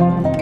thank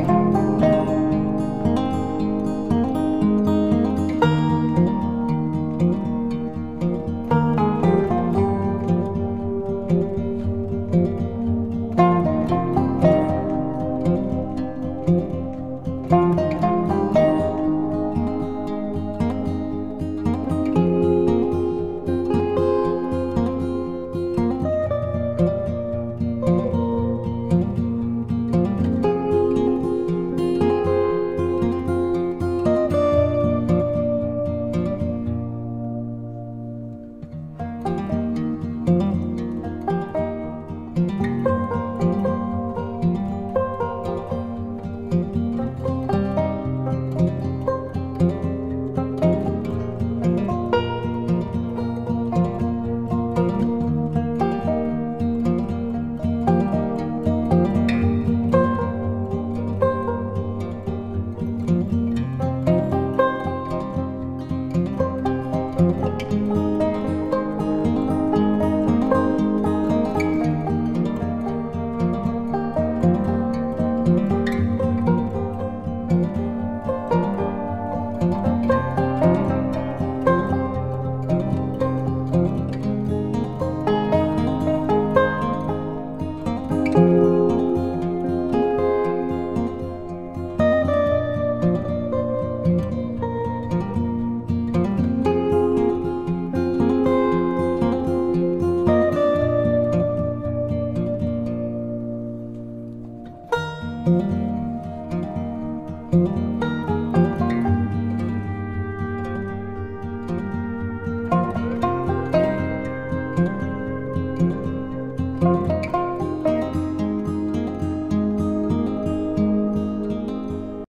Bye.